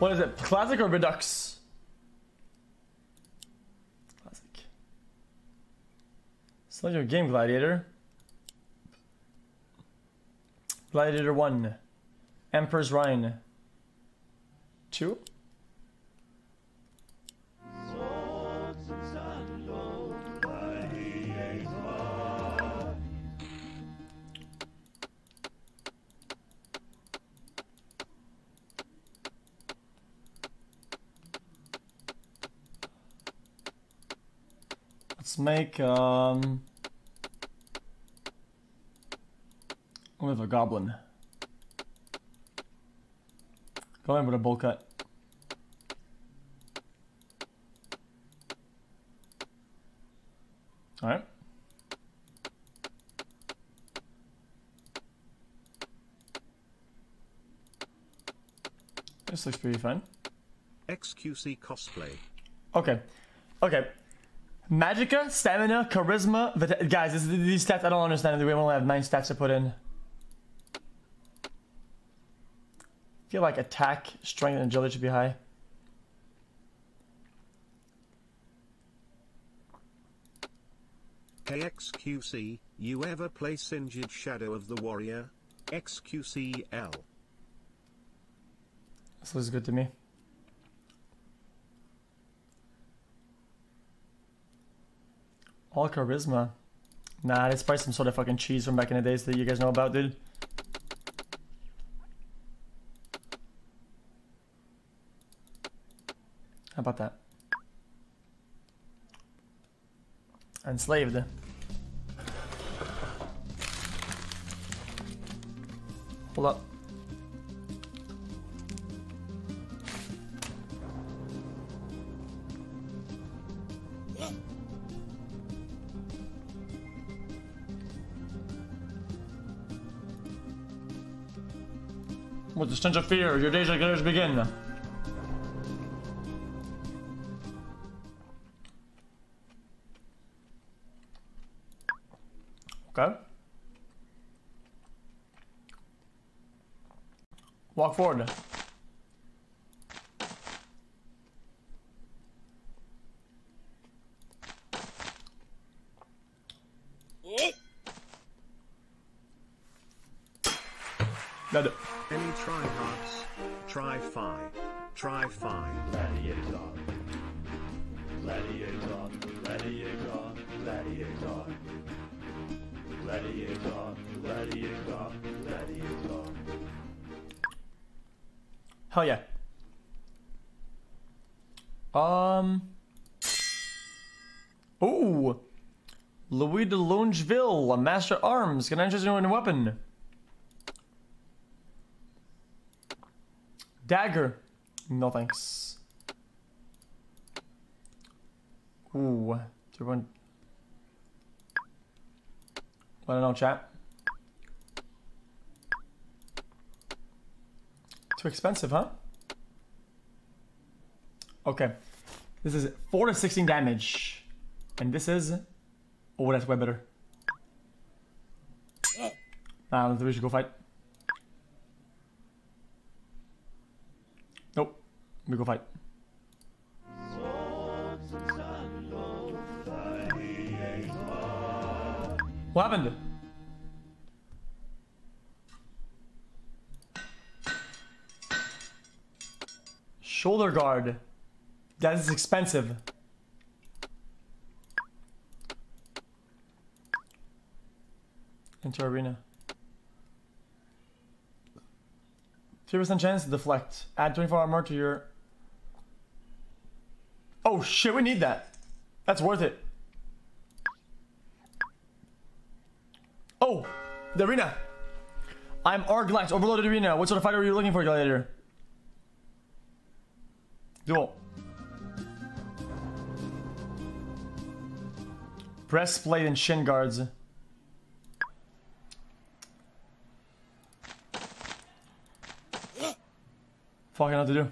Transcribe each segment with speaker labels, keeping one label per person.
Speaker 1: What is it? Classic or Redux? Classic. Select your game, Gladiator. Gladiator 1. Emperor's Reign. 2. Make um with a goblin. Go in with a bowl cut. Alright. This looks pretty fun.
Speaker 2: XQC cosplay.
Speaker 1: Okay. Okay. Magica, stamina, charisma, vita- guys, this, these stats I don't understand. We only have nine stats to put in. feel like attack, strength, and agility should be high.
Speaker 2: KXQC, you ever play Singed Shadow of the Warrior? XQCL.
Speaker 1: This looks good to me. Charisma. Nah, that's probably some sort of fucking cheese from back in the days that you guys know about, dude. How about that? Enslaved. Hold up. With the stench of fear, your days going to begin. Okay. Walk forward. A master arms. Can I interest you in a weapon? Dagger. No thanks. Ooh. Do you want... I don't know, chat. Too expensive, huh? Okay. This is 4 to 16 damage. And this is... Oh, that's way better. Nah, we should go fight. Nope. We go fight. What happened? Shoulder guard. That is expensive. Enter arena. 3% chance to deflect. Add 24 armor to your... Oh shit, we need that. That's worth it. Oh, the arena. I'm Arglax, overloaded arena. What sort of fighter are you looking for, Gladiator? Duel. Breastplate and shin guards. Fucking what to do.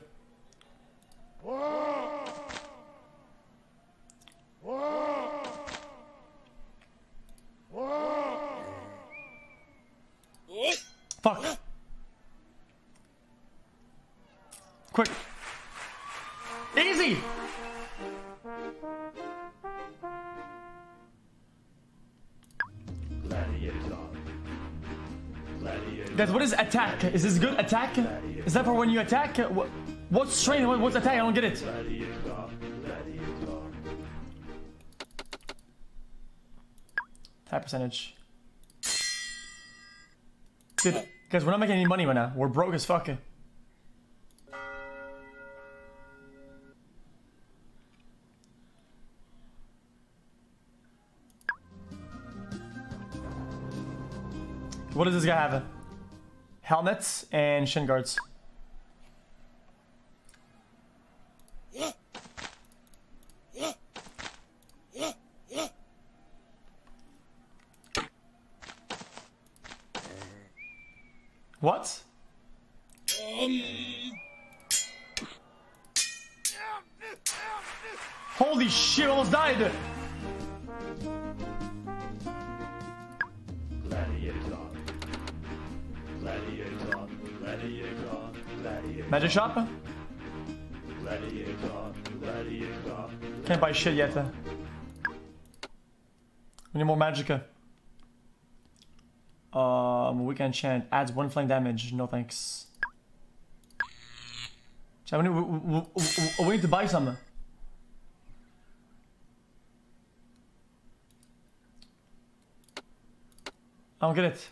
Speaker 1: Fuck. Quick. Easy!
Speaker 3: Gladiator.
Speaker 1: Guys, what is attack? Is this good attack? Is that for when you attack? What, what's strength? What- What's attack? I don't get it. Attack percentage. Guys, we're not making any money right now. We're broke as fuck. What does this guy have? Helmets and shin guards. What? Holy shit, almost died! Magic shop? Can't buy shit yet. We need more magicka. Um, weak enchant adds one flame damage. No thanks. Need, we, we, we- we need to buy some. I don't get it.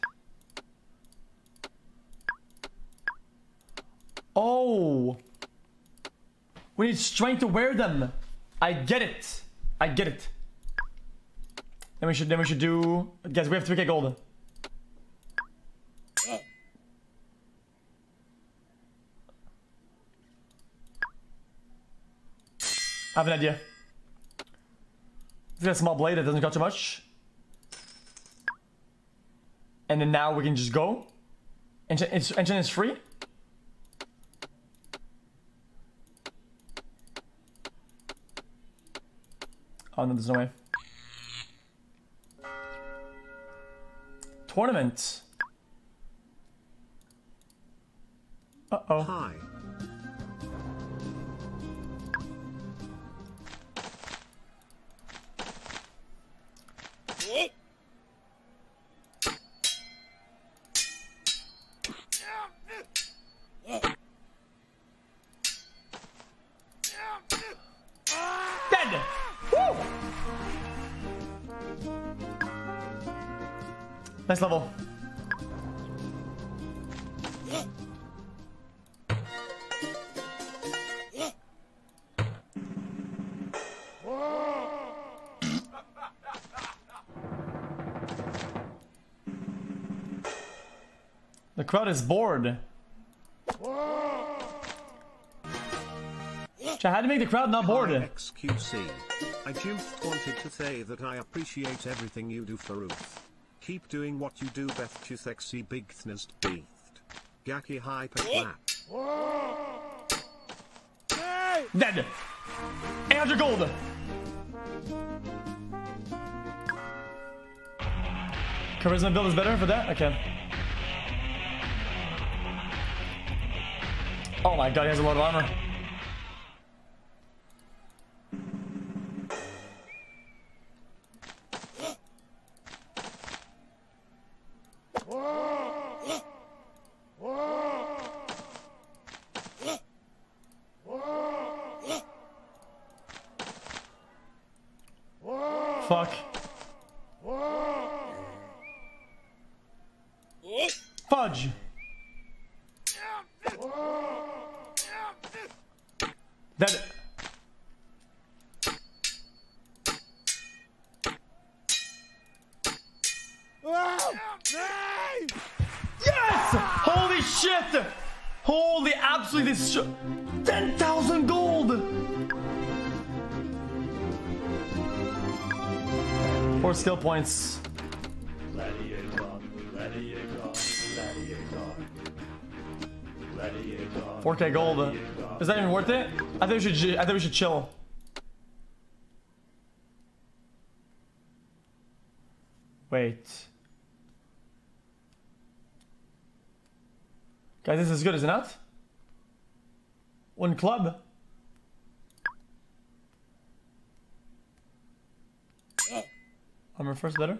Speaker 1: Oh! We need strength to wear them. I get it. I get it. Then we should then we should do guys, we have 3k gold. I have an idea. Let's get a small blade that doesn't cost too much. And then now we can just go. Enchant, enchant is free. Oh no, there's no way. Tournament. Uh oh.
Speaker 2: Hi.
Speaker 1: Nice level. The crowd is bored. Chat, how to make the crowd not bored?
Speaker 2: Hi, XQC. I just wanted to say that I appreciate everything you do for Ruth. Keep doing what you do, Beth to sexy big thnest beathed. Gaki hyper clap.
Speaker 1: Dead. 800 gold. Charisma build is better for that? Okay. Oh my god, he has a lot of armor. Points.
Speaker 3: Gladiator.
Speaker 1: 4k gold. Is that even worth it? I think we should. I think we should chill. Wait. Guys, this is good, is it not? One club. Armor first letter?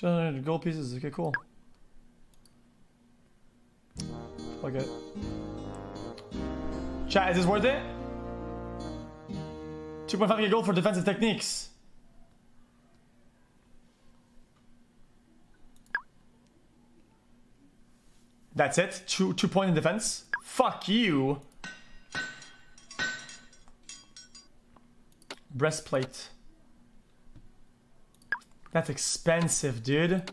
Speaker 1: Hundred gold pieces. Okay, cool. Okay. Chat, is this worth it? 2.5k gold for defensive techniques. That's it? Two, two point in defense? Fuck you. Breastplate. That's expensive, dude.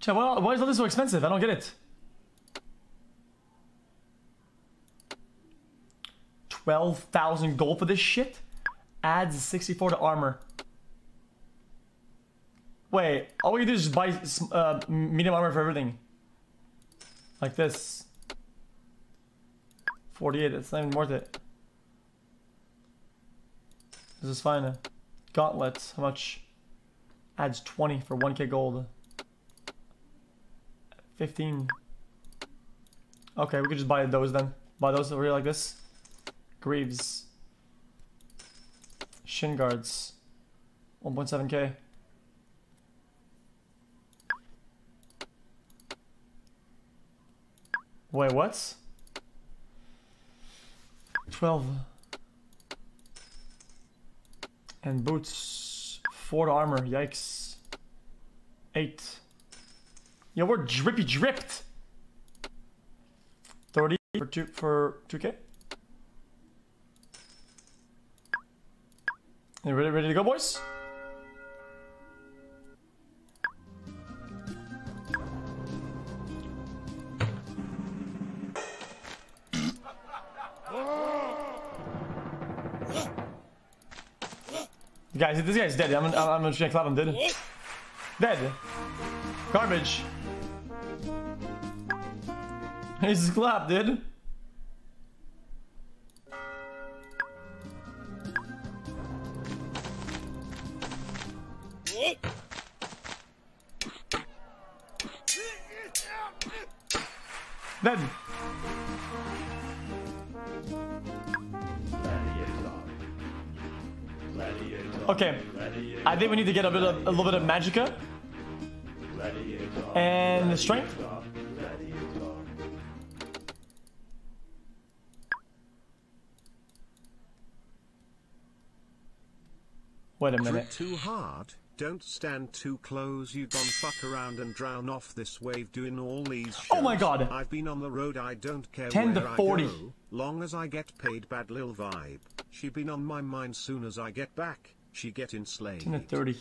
Speaker 1: Chat, why, why is all this so expensive? I don't get it. 12,000 gold for this shit? Adds 64 to armor. Wait, all we do is just buy uh, medium armor for everything. Like this. 48, it's not even worth it. This is fine. Gauntlets, how much? Adds 20 for 1k gold. 15. Okay, we could just buy those then. Buy those over here like this. Greaves. Shin guards. 1.7k. Wait, what? 12. And boots. 4 armor, yikes. 8. Yo, we're drippy dripped. 30 for 2 for 2k. You ready, ready to go, boys? Guys, this guy's dead. I'm, I'm, I'm gonna clap him dead. Dead. Garbage. He's clapped, dude. To get a bit of a little bit of magicka
Speaker 3: Gladiator.
Speaker 1: and the
Speaker 3: strength.
Speaker 1: Wait a minute.
Speaker 2: too hard. Don't stand too close. You gon' fuck around and drown off this wave doing all these shows.
Speaker 1: Oh my God.
Speaker 2: I've been on the road. I don't care
Speaker 1: 10 to 40.
Speaker 2: I go, long as I get paid. Bad lil vibe. She been on my mind. Soon as I get back, she get enslaved.
Speaker 1: 10 to 30.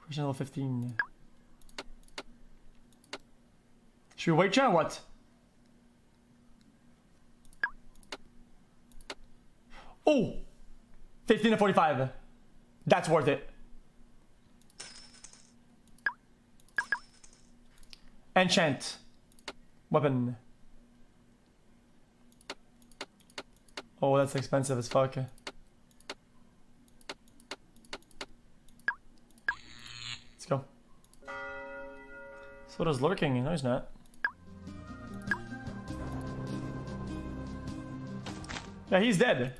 Speaker 1: Question level 15. Should we wait, chat, what? Oh! 15 to 45. That's worth it. Enchant. Weapon. Oh, that's expensive as fuck. Eh? Let's go. Soda's lurking. No, he's not. Yeah, he's dead.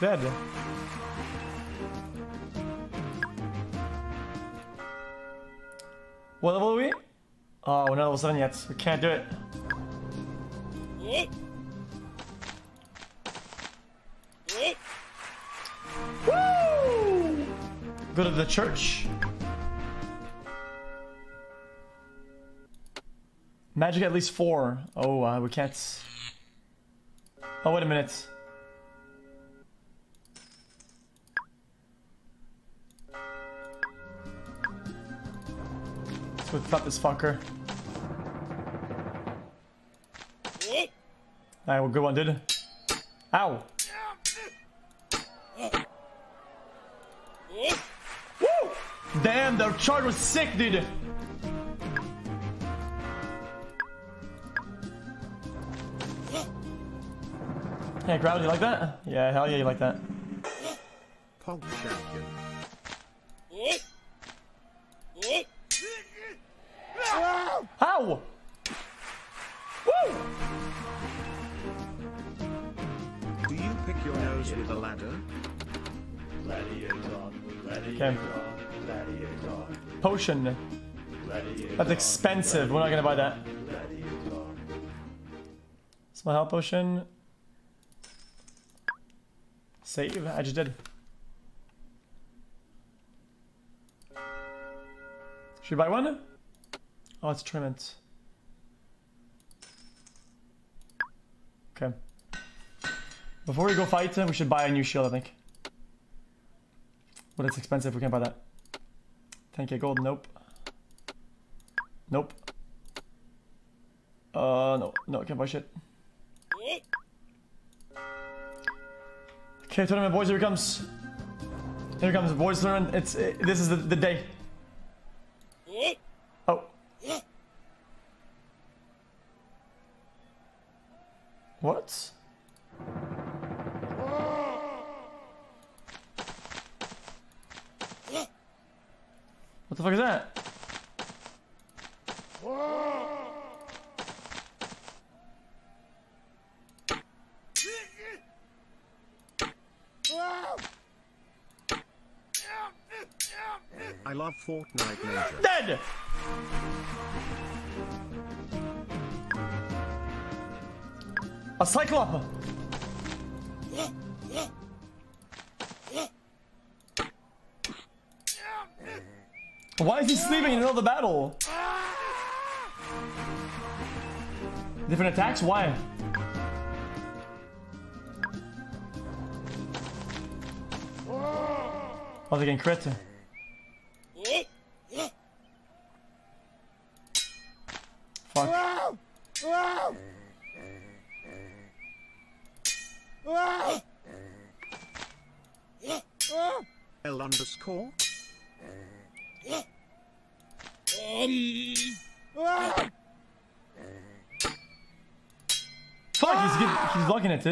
Speaker 1: Dead. What level are we? Oh, we're not level 7 yet. We can't do it. Woo! Go to the church. Magic at least four. Oh, uh, we can't. Oh, wait a minute. Fuck this fucker. Alright, well, good one, dude. Ow! Woo! Damn, the charge was sick, dude! Hey, gravity, you like that? Yeah, hell yeah, you like that. Okay. Potion. That's expensive. We're not gonna buy that. Small health potion. Save. I just did. Should we buy one? Oh, it's a tournament. Okay. Before we go fight, we should buy a new shield, I think. But it's expensive. We can't buy that. 10k gold. Nope. Nope. Uh, no. No, can't buy shit. Okay, tournament boys, here it comes. Here it comes, boys tournament. It's it, this is the, the day. Oh. What? What the fuck is that?
Speaker 2: I love Fortnite Major.
Speaker 1: Dead! A cyclop! Why is he sleeping in the middle of the battle? Different attacks? Why? Oh, they can crit.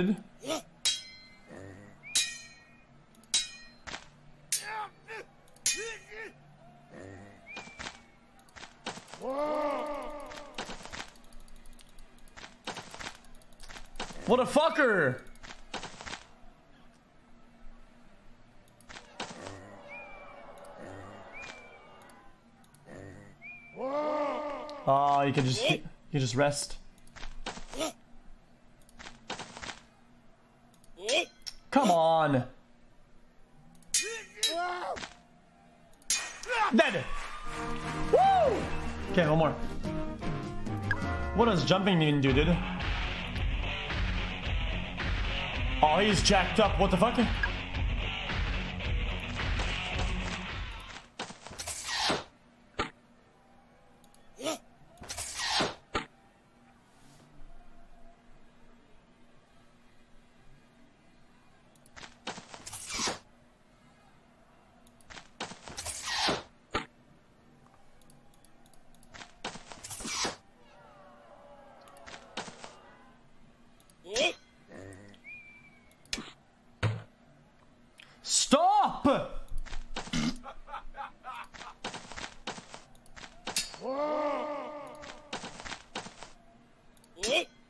Speaker 1: Dude. What a fucker! Oh, you can just you can just rest. Jumping even do, dude? Oh, he's jacked up. What the fuck?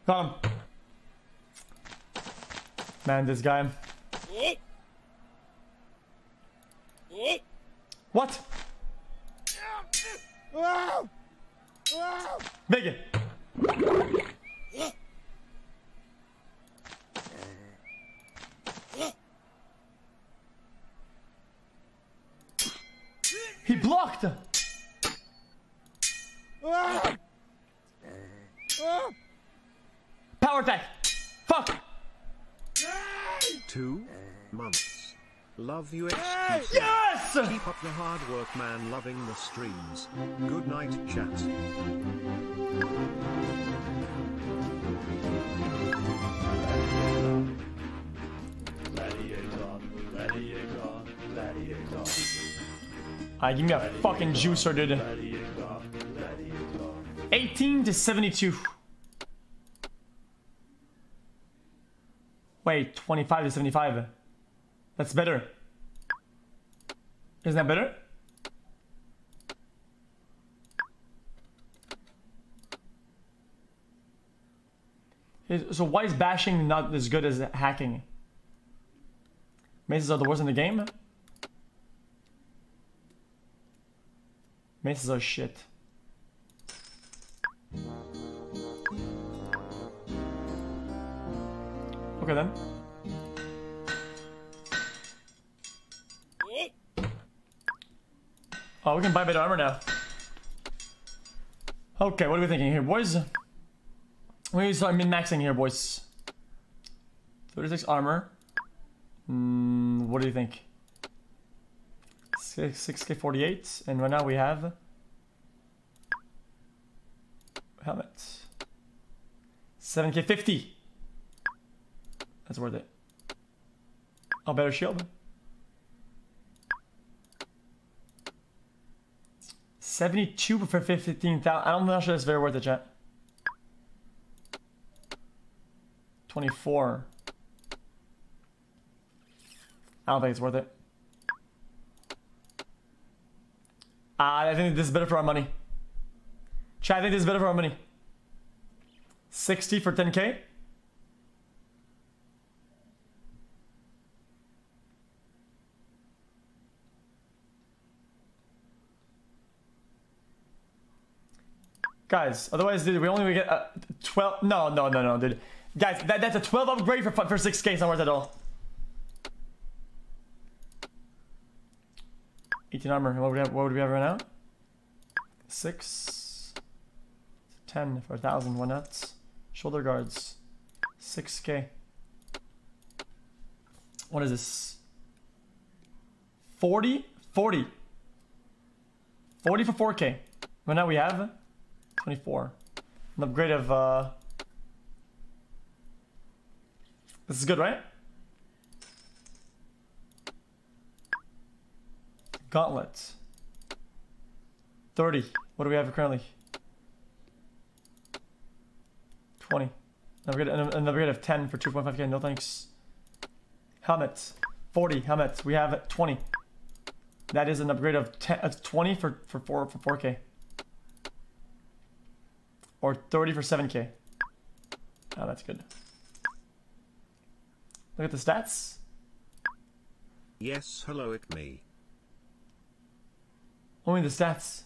Speaker 1: Got him. Man, this guy. Give me a fucking juicer, dude.
Speaker 3: gladiator, gladiator.
Speaker 1: 18 to 72. Wait, 25 to 75. That's better. Isn't that better? So why is bashing not as good as hacking? Maces are the worst in the game? Maces are shit. Okay then. Oh, we can buy better armor now. Okay, what are we thinking here, boys? We need to start min-maxing here, boys. 36 armor. Mm, what do you think? 6, 6k48, and right now we have... Helmet. 7k50. That's worth it. Oh, better shield. 72 for 15,000. I'm not sure that's very worth it, chat. 24. I don't think it's worth it. Uh, I think this is better for our money. Chat, I think this is better for our money. 60 for 10k? Guys, otherwise, dude, we only get uh, 12. No, no, no, no, dude. Guys, that, that's a 12 upgrade for, for 6k. It's not worth it at all. 18 armor. What would we have, what would we have right now? 6. 10 for 1,000. Why not? Shoulder guards. 6k. What is this? 40? 40. 40 for 4k. Right now we have 24. An upgrade of, uh... This is good, right? Gauntlet. 30. What do we have currently? 20. An upgrade, an, an upgrade of 10 for 2.5k. No thanks. Helmet. 40 helmets. We have 20. That is an upgrade of 10, uh, 20 for, for, 4, for 4k. Or 30 for 7k. Oh, that's good. Look at the stats.
Speaker 2: Yes, hello, it me.
Speaker 1: Only the stats.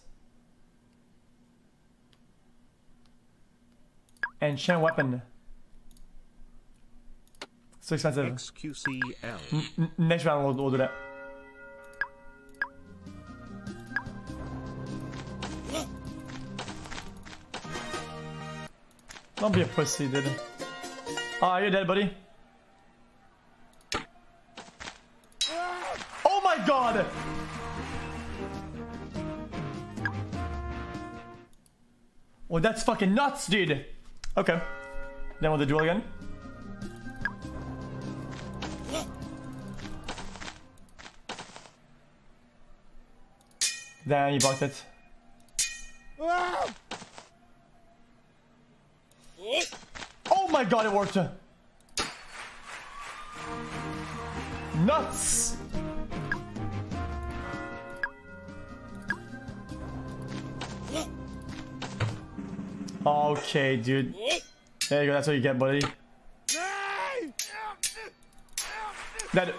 Speaker 1: Enchant weapon. So expensive.
Speaker 2: XQCL.
Speaker 1: N- next round we'll, we'll do that. Don't be a pussy, dude. Ah, you're dead, buddy. Oh my god! Well, that's fucking nuts, dude. Okay. Then with the duel again. Then you blocked it. Oh my god, it worked. Nuts! Okay, dude. There you go, that's what you get, buddy. That.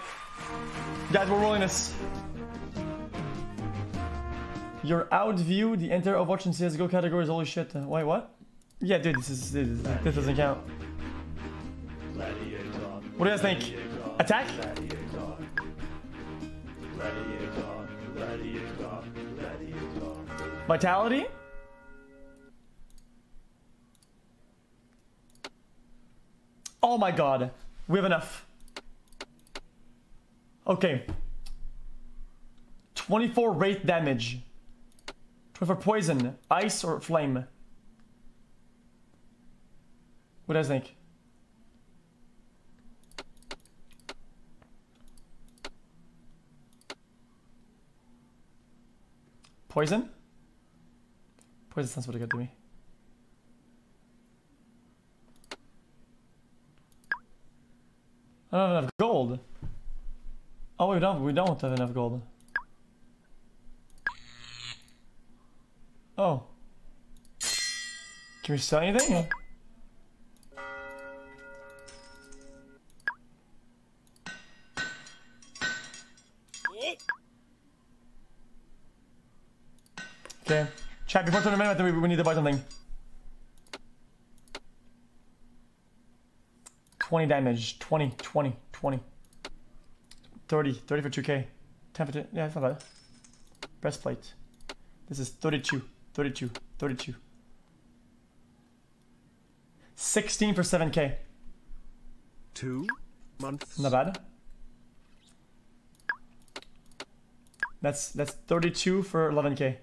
Speaker 1: Guys, we're rolling this. Your out view, the entire Overwatch and CSGO categories, holy shit. Wait, what? Yeah, dude, this is this, this doesn't count. What do you guys think? Attack? Vitality? Oh my god. We have enough. Okay. 24 wraith damage. 24 poison. Ice or flame? What do you think? Poison? Poison sounds pretty good to me. I don't have enough gold. Oh, we don't. We don't have enough gold. Oh. Can we sell anything? Okay. Chat, before tournament, we, we need to buy something. 20 damage. 20, 20, 20. 30, 30 for 2k. 10 for 2. Yeah, it's not bad. Breastplate. This is 32, 32, 32. 16 for 7k.
Speaker 2: Two months.
Speaker 1: Not bad. That's that's 32 for 11k.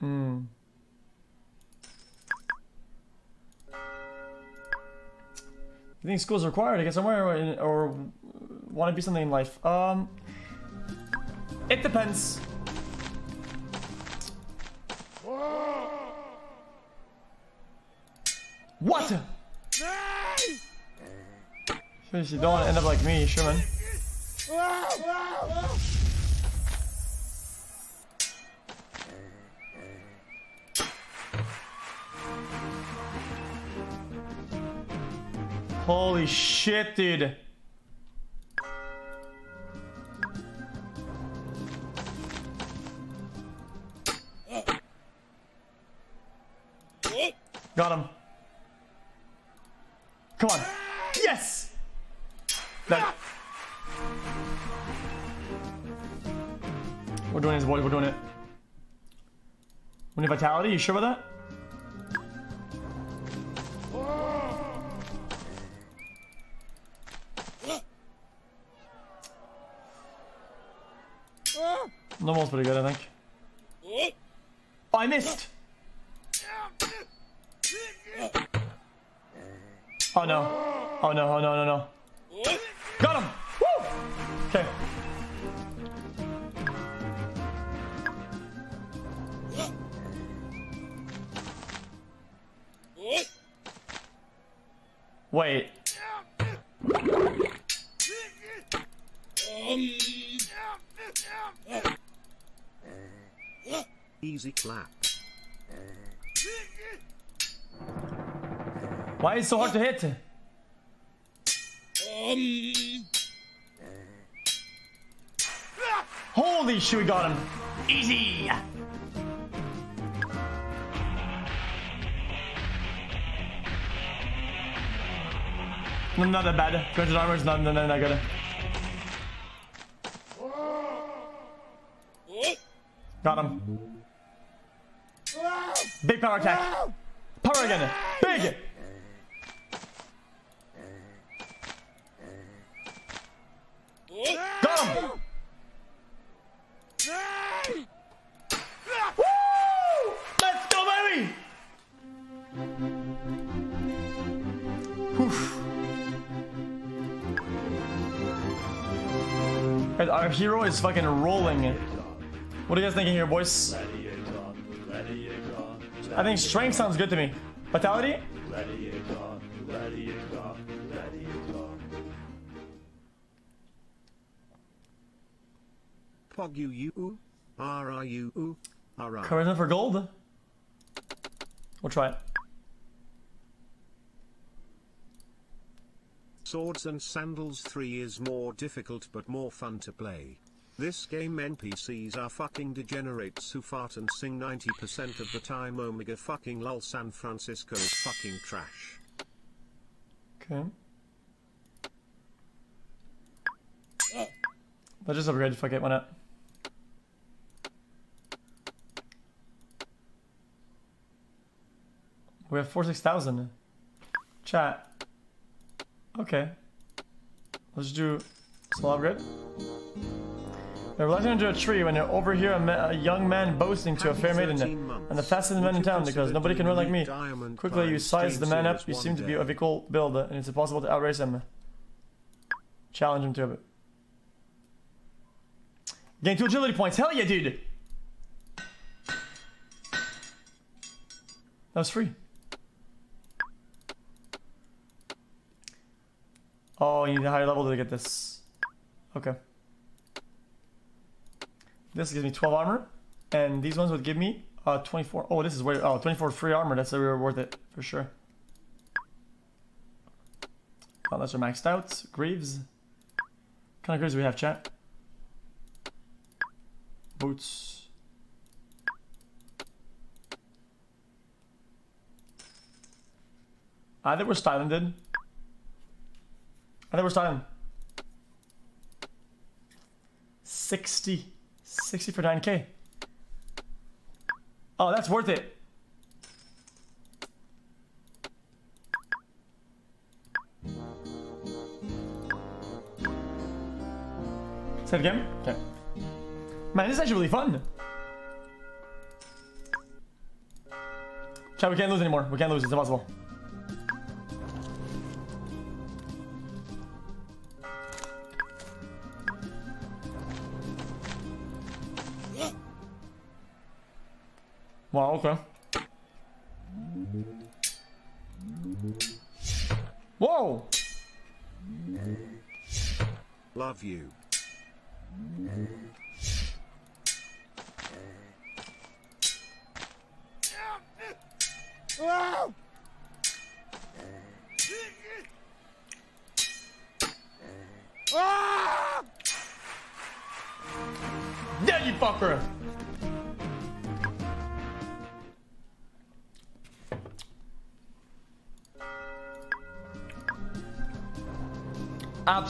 Speaker 1: Hmm. You think school's required to get somewhere, or, or want to be something in life? Um, it depends. What? Seriously, don't want to end up like me, Sherman. Holy shit, dude. Got him. Come on. Yes! That. We're doing this, boys. We're doing it. Need vitality. You sure about that? Wait.
Speaker 2: Easy clap.
Speaker 1: Why is it so hard to hit? Holy shit, we got him. Easy. Not that bad. 200 armor is not, not, not good. Got him. Big power attack. Power again. Big. Hero is fucking rolling. What are you guys thinking here, boys? I think strength sounds good to me. Vitality?
Speaker 2: Pog you you. R I U. R I.
Speaker 1: Charisma for gold? We'll try it.
Speaker 2: Swords and Sandals 3 is more difficult but more fun to play. This game NPCs are fucking degenerates who fart and sing 90% of the time Omega fucking lol San Francisco is fucking trash.
Speaker 1: Okay. Let's just upgrade if I get one up. We have 46,000. Chat. Okay. Let's do slow upgrade. They're reluctant into a tree when they overhear a, ma- a young man boasting to a fair maiden. And the fastest man in town because nobody can run like me. Quickly, you size the man up. You seem to be of equal build, and it's impossible to outrace him. Challenge him to it. Gain two agility points. Hell yeah, dude! That was free. Oh, you need a higher level to get this. Okay. This gives me 12 armor, and these ones would give me uh 24. Oh, this is where oh 24 free armor. That's really worth it for sure. Unless they're maxed out. Greaves. What kind of greaves do we have, chat? Boots. I think we're styling, think we're styling. 60. 60 for 9k. Oh, that's worth it. Say it again? Okay. Man, this is actually really fun. Chat, we can't lose anymore. We can't lose. It's impossible.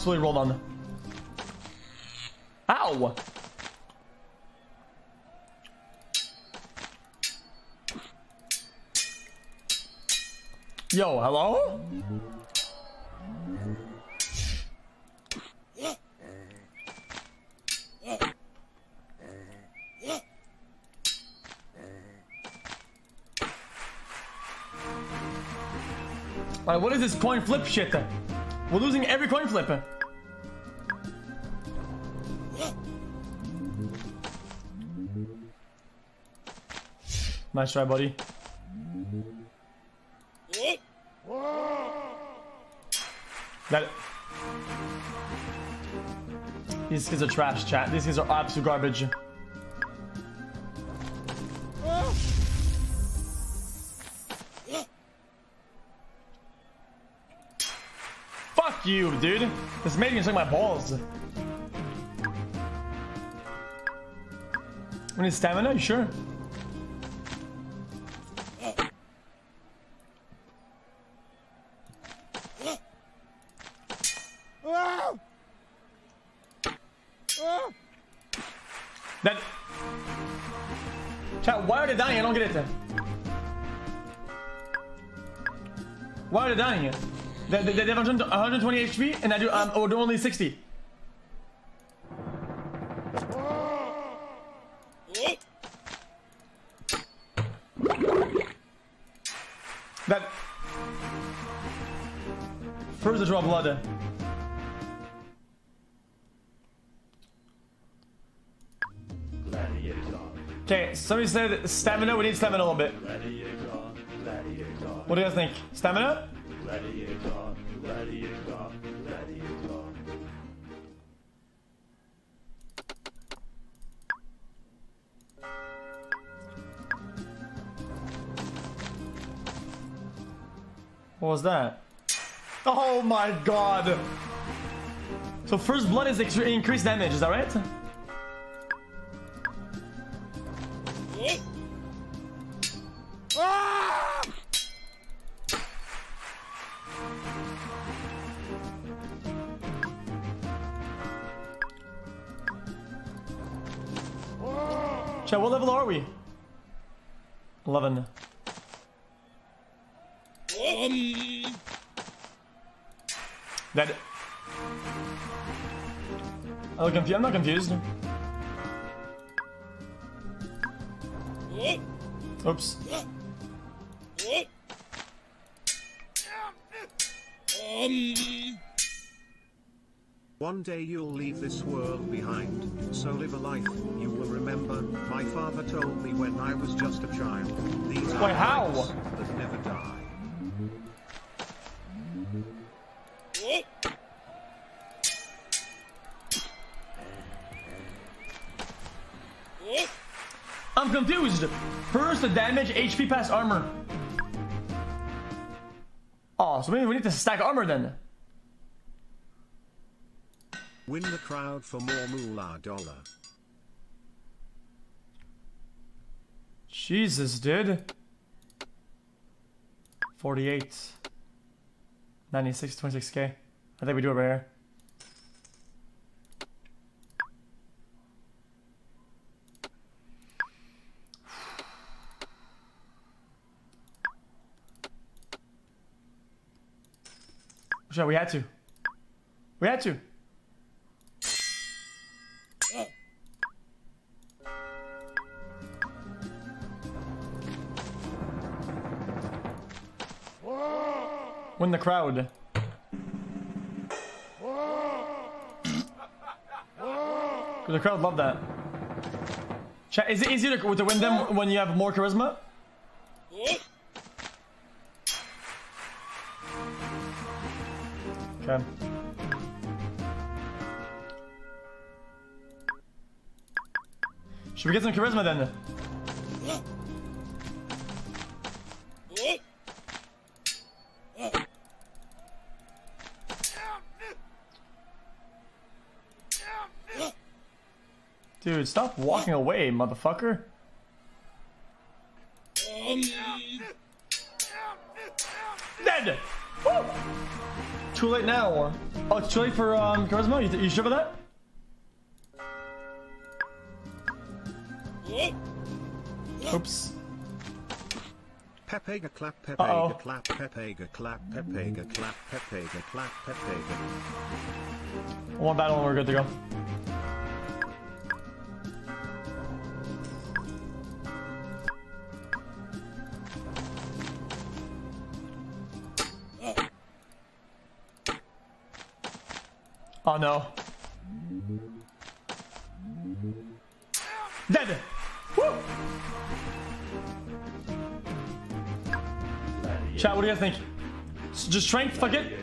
Speaker 1: Absolutely rolled on. Ow! Yo, hello? Alright, what is this coin flip shit? We're losing every coin flip. Nice try, buddy. That. These kids are trash, chat. These kids are absolute garbage. Fuck you, dude. This made me suck my balls. We need stamina, you sure? Dying? They, they, they have 120 HP and I do um or do only 60. That first to draw blood. Okay, somebody said stamina. We need stamina a little bit. What do you guys think? Stamina?
Speaker 3: Gladiator. Gladiator. Gladiator.
Speaker 1: What was that? Oh my god! So first blood is increased damage, is that right? Chat, what level are we? 11. That. I'm confused. I'm not confused. Oops.
Speaker 2: One day you'll leave this world behind, so live a life you will remember. My father told me when I was just a child. These
Speaker 1: Wait, are
Speaker 2: how? that never die.
Speaker 1: I'm confused. First the damage, HP pass armor. Oh, so maybe we need to stack armor then.
Speaker 2: Win the crowd for more moolah dollar.
Speaker 1: Jesus, dude. 48. 96, 26k. I think we do it right here. Yeah, we had to. We had to. Win the crowd. The crowd love that. Chat, is it easier to, to win them when you have more charisma? Okay. Should we get some charisma then? Dude, stop walking away, motherfucker. Dead! Woo! Too late now, or... Oh, it's too late for um, charisma? You, you sure about that? Oops.
Speaker 2: Pepega clap,
Speaker 1: Uh-oh.
Speaker 2: Pepega clap, Pepega clap, Pepega clap, Pepega clap, Pepega.
Speaker 1: One battle and we're good to go. Oh no. Dead! Woo! Chat, what do you guys think? Just strength, fuck it?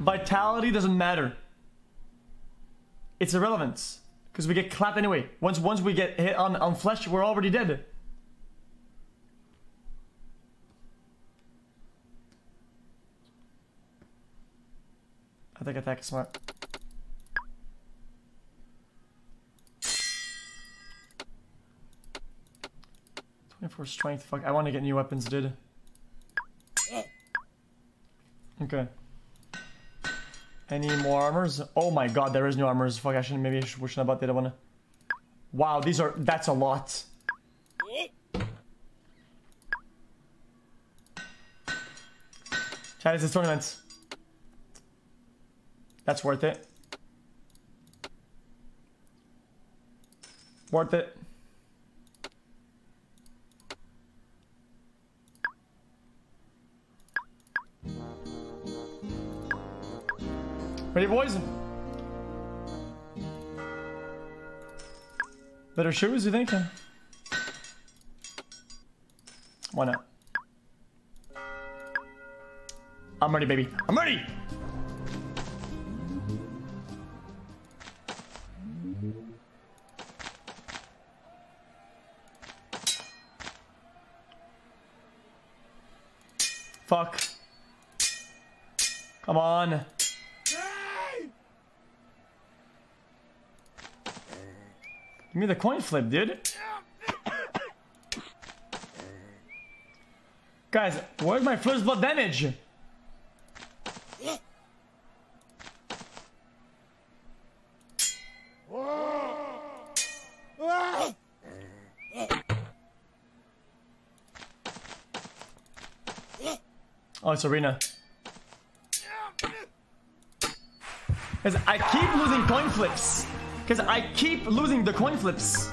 Speaker 1: Vitality doesn't matter. It's irrelevant. Because we get clapped anyway. Once once we get hit on, on flesh, we're already dead. Think attack is smart. Twenty-four strength. Fuck, I want to get new weapons, dude. Okay. Any more armors? Oh my god, there is no armors. Fuck, I shouldn't. Maybe I should wish about the other one. Wow, these are. That's a lot. Chat, this is tournaments. That's worth it. Worth it. Ready, boys? Better shoes, you think? Why not? I'm ready, baby. I'm ready! Give me the coin flip, dude. Guys, where's my first blood damage? Oh, it's arena. I keep losing coin flips. Cause I keep losing the coin flips.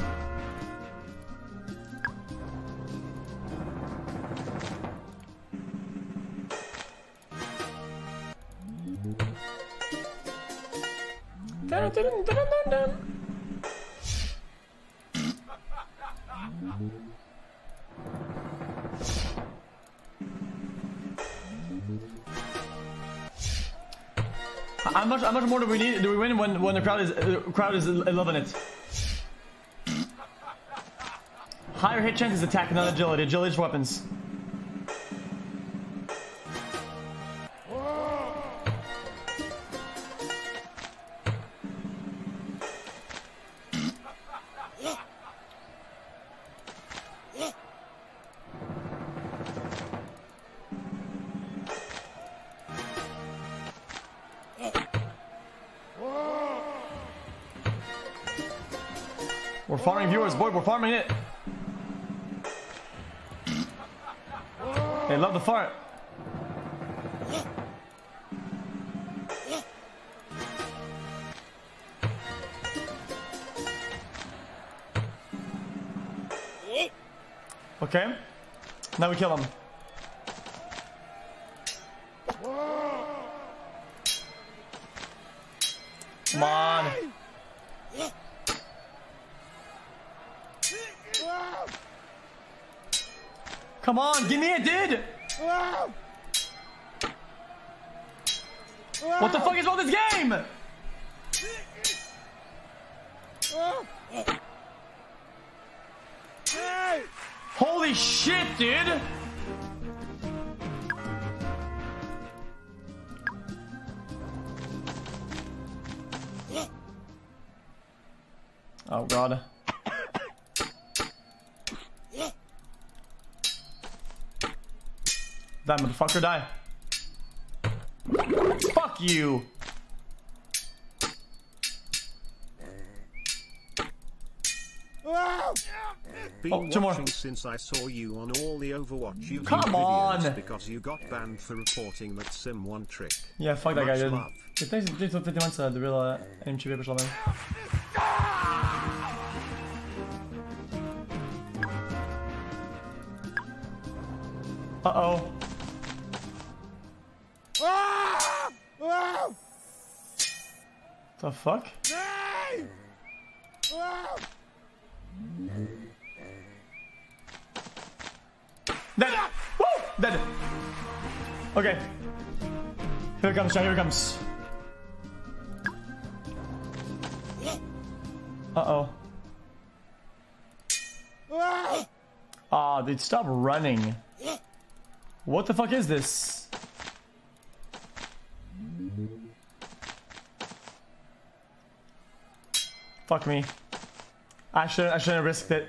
Speaker 1: Much? More do we need? Do we win when when the crowd is uh, crowd is loving it? Higher hit chance is attack, not agility. Agility is weapons. Farming it. They love the fart. Okay. Now we kill him. Come on. Come on, give me it, dude! What the fuck is wrong with this game? Holy shit, dude! Oh god. That motherfucker die. Fuck you!
Speaker 2: Been
Speaker 1: Oh, two more.
Speaker 2: since I saw you on all the Overwatch YouTube
Speaker 1: Come
Speaker 2: videos
Speaker 1: on.
Speaker 2: because you got banned for reporting that sim one trick.
Speaker 1: Yeah, fuck that guy, dude.
Speaker 2: love.
Speaker 1: Thanks, thanks for 50 months, uh, the real uh, MTV beslagning. Uh-oh. The fuck? Hey! Dead! Woo! Dead! Okay. Here it comes, John, here it comes. Uh-oh. Ah, dude, stop running. What the fuck is this? Fuck me. I shouldn't, I shouldn't have risked it.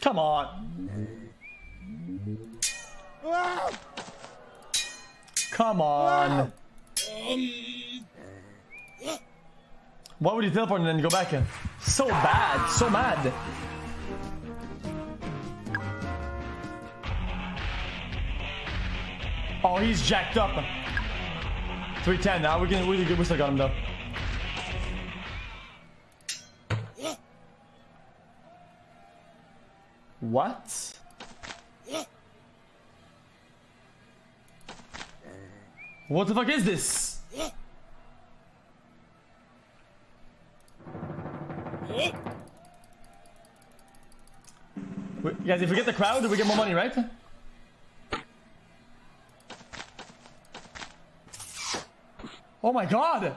Speaker 1: Come on. Come on. Why would you teleport and then go back? in? So bad, so mad. Oh, he's jacked up. 310 now. We can we, we still got him though. What? What the fuck is this? Wait, guys, if we get the crowd, we get more money, right? Oh my god!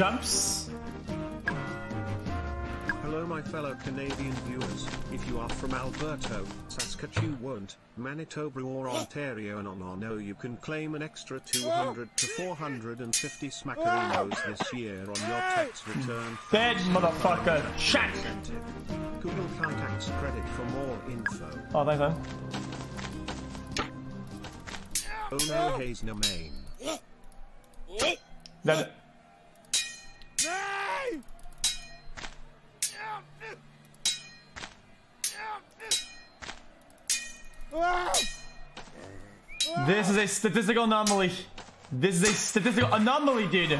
Speaker 1: Jumps.
Speaker 2: Hello my fellow Canadian viewers, if you are from Alberta, Saskatchewan, Manitoba or Ontario and on or no you can claim an extra 200 to 450 smackerinos this year on your tax return.
Speaker 1: Dead motherfucker. Shit.
Speaker 2: Google contacts credit for more info.
Speaker 1: Oh, thanks, man.
Speaker 2: Oh no Hayes no Maine.
Speaker 1: Dead. This is a statistical anomaly. This is a statistical anomaly, dude.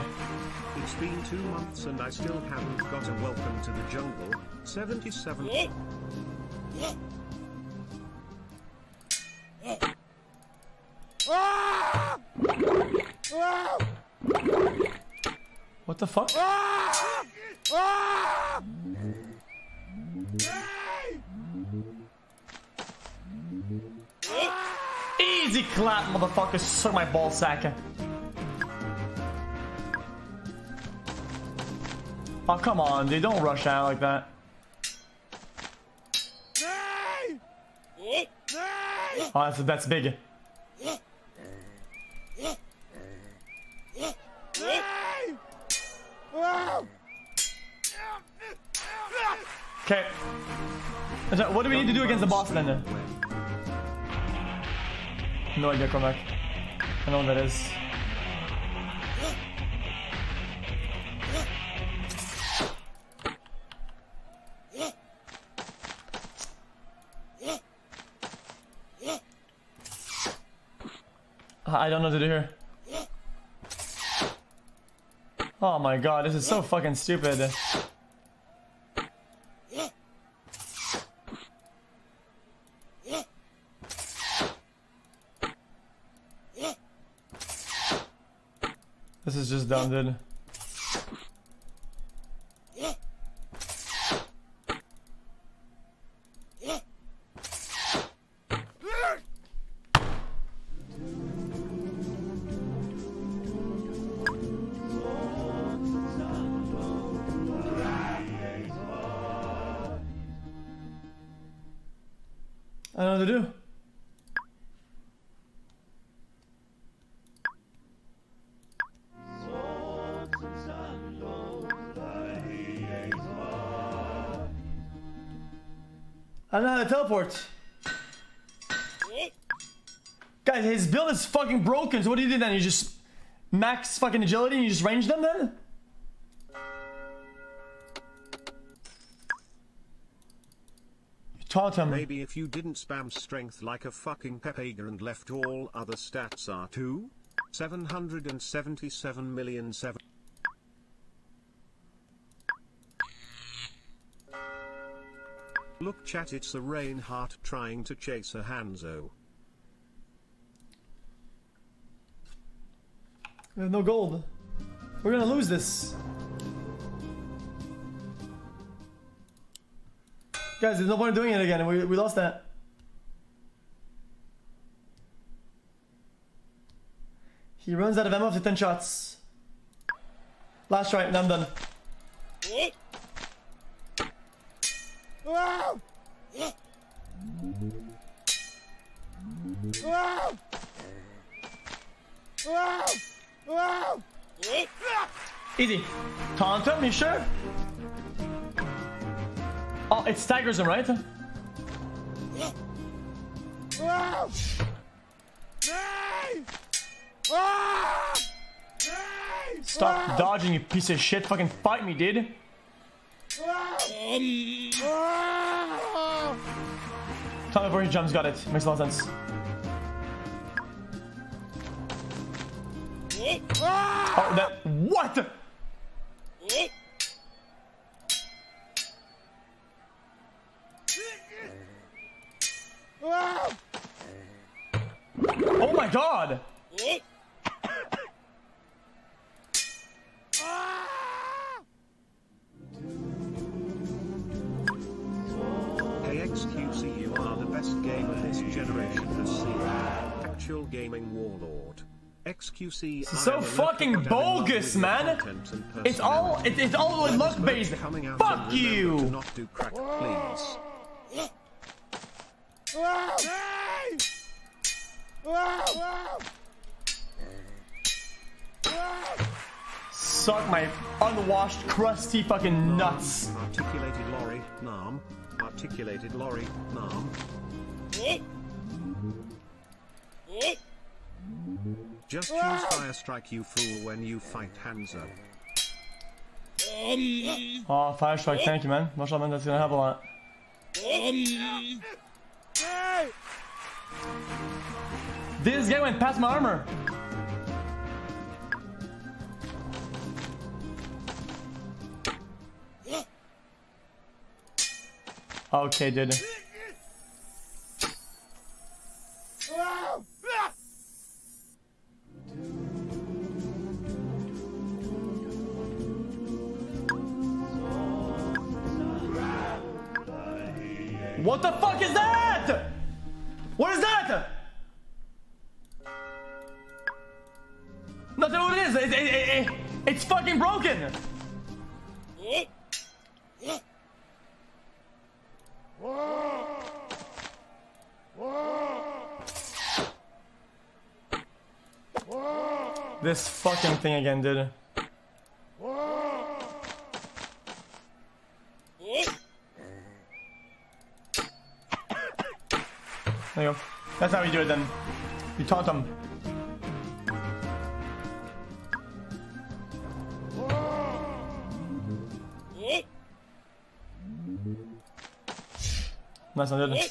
Speaker 2: It's been two months and I still haven't got a welcome to the jungle. 77.
Speaker 1: What the fuck? Easy clap, motherfucker. Suck my ball sack. Oh, come on, dude. Don't rush out like that. Oh, that's, that's big. Okay. So What do we need to do against the boss then? No idea, come back. I know what that is. I don't know what to do here. Oh my god, this is so fucking stupid. This is I don't know how to teleport. Guys, his build is fucking broken, so what do you do then? You just max fucking agility and you just range them then? You taunt him.
Speaker 2: Maybe if you didn't spam strength like a fucking Pepega and left all other stats are too? 777 million seven. Look chat it's a Reinhardt trying to chase a Hanzo.
Speaker 1: We have no gold. We're gonna lose this. Guys, there's no point in doing it again. We, we lost that. He runs out of ammo after 10 shots. Last try, and I'm done. Easy. Him, you sure? Oh, it staggers him, right? Stop dodging, you piece of shit. Fucking fight me, dude. Tell me before he jumps, got it. Makes a lot of sense. Oh, that. What? Oh my god! Is so fucking bogus, man. It's all it, it's all luck based.
Speaker 2: Coming out
Speaker 1: Fuck you.
Speaker 2: Not do crack, please.
Speaker 1: Suck my unwashed, crusty fucking nuts.
Speaker 2: Articulated lorry, nam. Articulated lorry, nam. Just ah! use fire strike, you fool, when you fight Hanzo.
Speaker 1: Oh, fire strike, thank you, man. Much love, man. That's gonna help a lot. This guy went past my armor. Okay, dude. This fucking thing again, dude. There you go. That's how we do it then. You taunt them. Nice one, dude.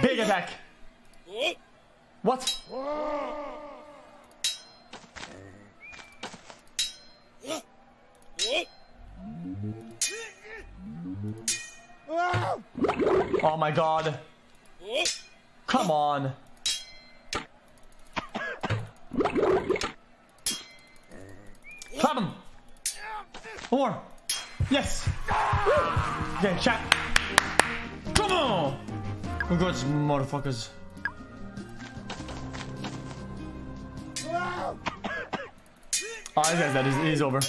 Speaker 1: Big attack. What? Oh my god. Come on. Clap him. More. Yes. Okay, chat. Come on. Oh god, motherfuckers. Oh. He's, he's over.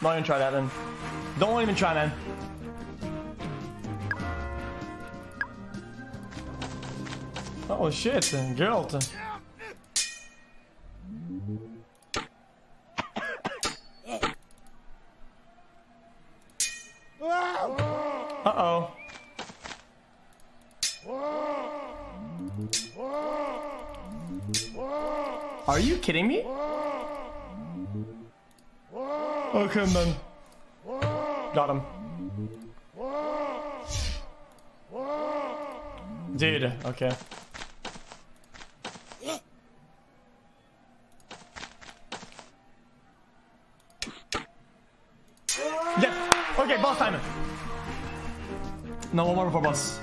Speaker 1: Not even try that then. Don't even try, man. Oh shit, Geralt. Uh oh. Are you kidding me? Okay, then. Got him. Dude, okay. Yes! Okay, boss time! No, one more before boss.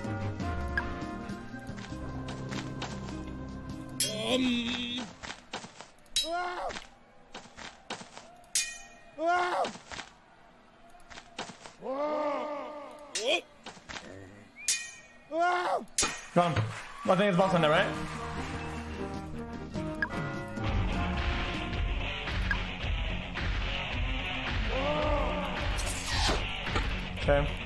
Speaker 1: Got him. I think it's boss on there, right? Okay.